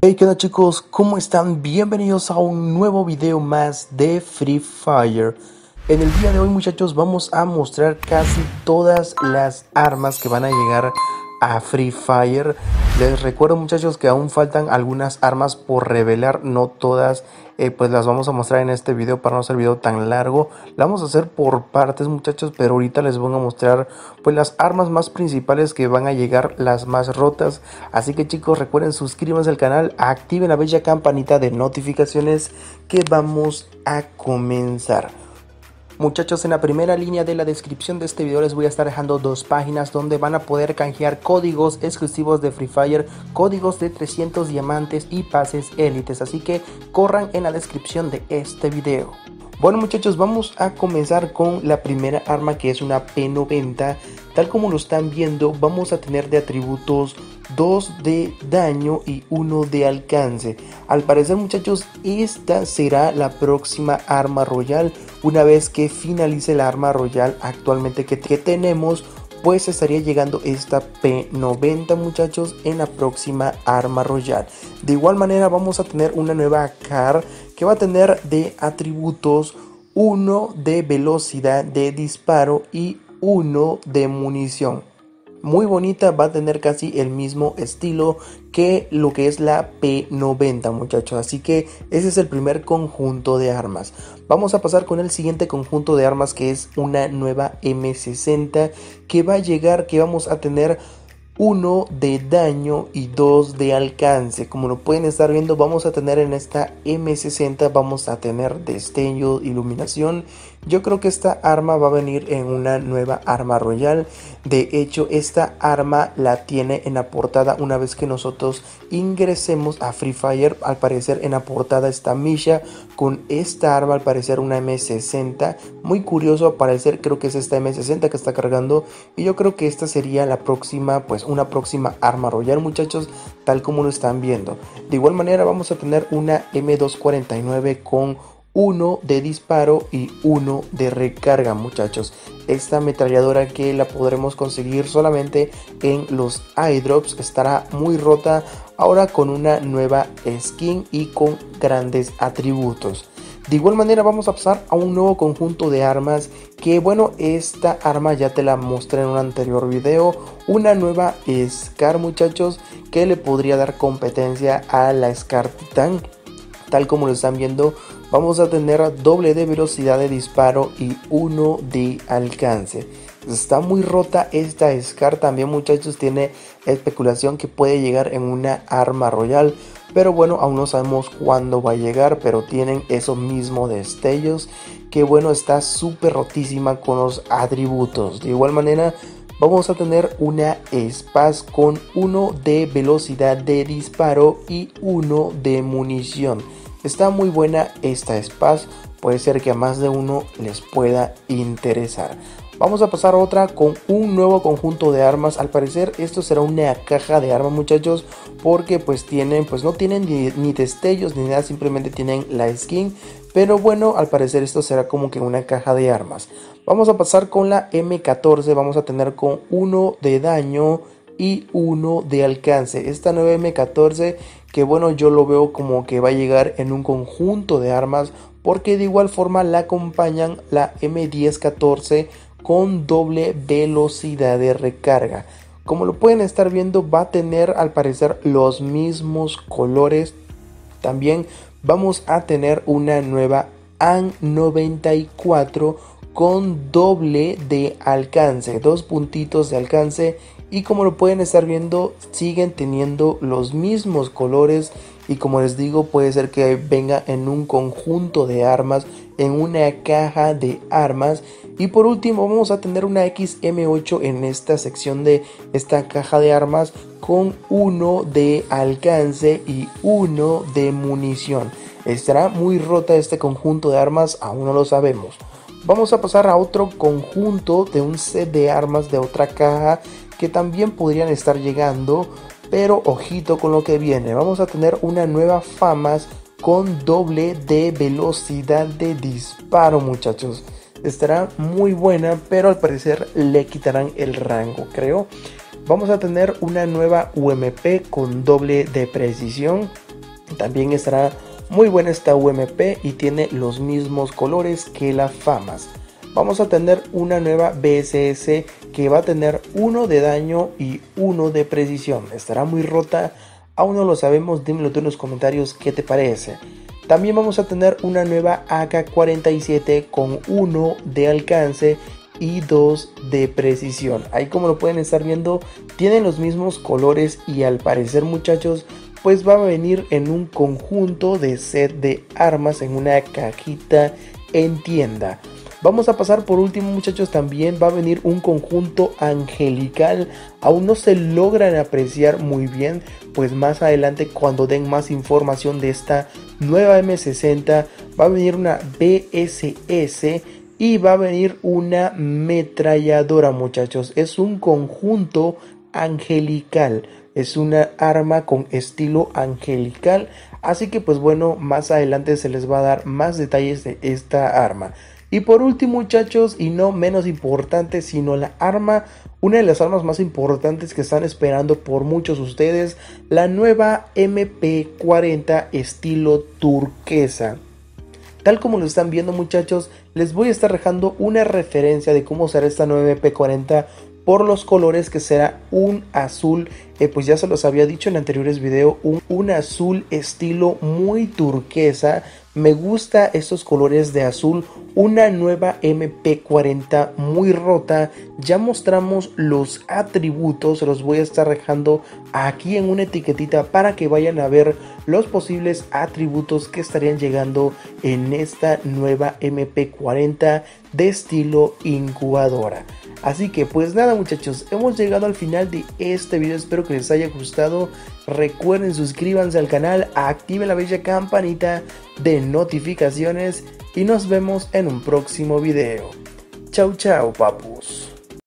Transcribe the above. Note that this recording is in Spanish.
Hey, ¿qué onda chicos? ¿Cómo están? Bienvenidos a un nuevo video más de Free Fire. En el día de hoy muchachos vamos a mostrar casi todas las armas que van a llegar a Free Fire. Les recuerdo muchachos que aún faltan algunas armas por revelar, no todas eh, pues las vamos a mostrar en este video para no ser video tan largo. La vamos a hacer por partes muchachos, pero ahorita les voy a mostrar pues las armas más principales que van a llegar, las más rotas. Así que chicos recuerden suscríbanse al canal, activen la bella campanita de notificaciones que vamos a comenzar. Muchachos, en la primera línea de la descripción de este video les voy a estar dejando dos páginas donde van a poder canjear códigos exclusivos de Free Fire, códigos de 300 diamantes y pases élites, así que corran en la descripción de este video. Bueno muchachos, vamos a comenzar con la primera arma que es una P90. Tal como lo están viendo, vamos a tener de atributos 2 de daño y 1 de alcance. Al parecer muchachos, esta será la próxima arma royal. Una vez que finalice la arma royal actualmente que, tenemos, pues estaría llegando esta P90 muchachos en la próxima arma royal. De igual manera vamos a tener una nueva car que va a tener de atributos 1 de velocidad de disparo y 1 de munición muy bonita, va a tener casi el mismo estilo que lo que es la P90 muchachos, así que ese es el primer conjunto de armas. Vamos a pasar con el siguiente conjunto de armas que es una nueva M60 que va a llegar, que vamos a tener 1 de daño y 2 de alcance. Como lo pueden estar viendo, vamos a tener en esta M60, vamos a tener destello, iluminación. Yo creo que esta arma va a venir en una nueva arma royal. De hecho, esta arma la tiene en la portada una vez que nosotros ingresemos a Free Fire. Al parecer en la portada está Misha con esta arma, al parecer una M60. Muy curioso, al parecer creo que es esta M60 que está cargando. Y yo creo que esta sería la próxima, pues una próxima arma royal muchachos tal como lo están viendo de igual manera vamos a tener una M249 con uno de disparo y uno de recarga muchachos esta ametralladora que la podremos conseguir solamente en los iDrops estará muy rota ahora con una nueva skin y con grandes atributos de igual manera vamos a pasar a un nuevo conjunto de armas que bueno esta arma ya te la mostré en un anterior video. Una nueva Scar muchachos que le podría dar competencia a la Scar Titan. Tal como lo están viendo vamos a tener doble de velocidad de disparo y uno de alcance. Está muy rota esta Scar también muchachos tiene especulación que puede llegar en una arma royal pero bueno, aún no sabemos cuándo va a llegar, pero tienen esos mismos destellos. Que bueno, está súper rotísima con los atributos. De igual manera, vamos a tener una Spaz con uno de velocidad de disparo y uno de munición. Está muy buena esta Spaz, puede ser que a más de uno les pueda interesar. Vamos a pasar a otra con un nuevo conjunto de armas. Al parecer esto será una caja de armas muchachos. Porque pues tienen, pues no tienen ni, destellos ni nada. Simplemente tienen la skin. Pero bueno, al parecer esto será como que una caja de armas. Vamos a pasar con la M14. Vamos a tener con uno de daño y uno de alcance. Esta nueva M14 que bueno yo lo veo como que va a llegar en un conjunto de armas porque de igual forma la acompañan la M1014 con doble velocidad de recarga. Como lo pueden estar viendo va a tener al parecer los mismos colores. También vamos a tener una nueva AN94 con doble de alcance, dos puntitos de alcance. Y como lo pueden estar viendo siguen teniendo los mismos colores. Y como les digo puede ser que venga en un conjunto de armas en una caja de armas. Y por último vamos a tener una XM8 en esta sección de esta caja de armas con uno de alcance y uno de munición. Estará muy rota este conjunto de armas aún no lo sabemos vamos a pasar a otro conjunto de un set de armas de otra caja que también podrían estar llegando pero ojito con lo que viene. Vamos a tener una nueva famas con doble de velocidad de disparo muchachos. Estará muy buena pero al parecer le quitarán el rango creo. Vamos a tener una nueva UMP con doble de precisión. También estará muy buena esta UMP y tiene los mismos colores que la FAMAS. Vamos a tener una nueva BSS que va a tener uno de daño y uno de precisión. Estará muy rota, aún no lo sabemos, dímelo tú en los comentarios qué te parece. También vamos a tener una nueva AK-47 con uno de alcance y 2 de precisión. Ahí como lo pueden estar viendo, tienen los mismos colores y al parecer muchachos, pues va a venir en un conjunto de set de armas en una cajita en tienda. Vamos a pasar por último muchachos, también va a venir un conjunto angelical. Aún no se logran apreciar muy bien, pues más adelante cuando den más información de esta nueva M60 va a venir una BSS y va a venir una metralladora muchachos. Es un conjunto angelical. Es una arma con estilo angelical. Así que pues bueno, más adelante se les va a dar más detalles de esta arma. Y por último muchachos, y no menos importante, sino la arma, una de las armas más importantes que están esperando por muchos ustedes, la nueva MP40 estilo turquesa. Tal como lo están viendo muchachos, les voy a estar dejando una referencia de cómo será esta 9P40 por los colores que será un azul, eh, pues ya se los había dicho en anteriores videos, un, un azul estilo muy turquesa, me gusta estos colores de azul, una nueva MP40 muy rota. Ya mostramos los atributos, los voy a estar dejando aquí en una etiquetita para que vayan a ver los posibles atributos que estarían llegando en esta nueva MP40 de estilo incubadora. Así que pues nada muchachos, hemos llegado al final de este video, espero que les haya gustado. Recuerden suscríbanse al canal, activen la bella campanita de notificaciones y nos vemos en un próximo video. Chau chau papus.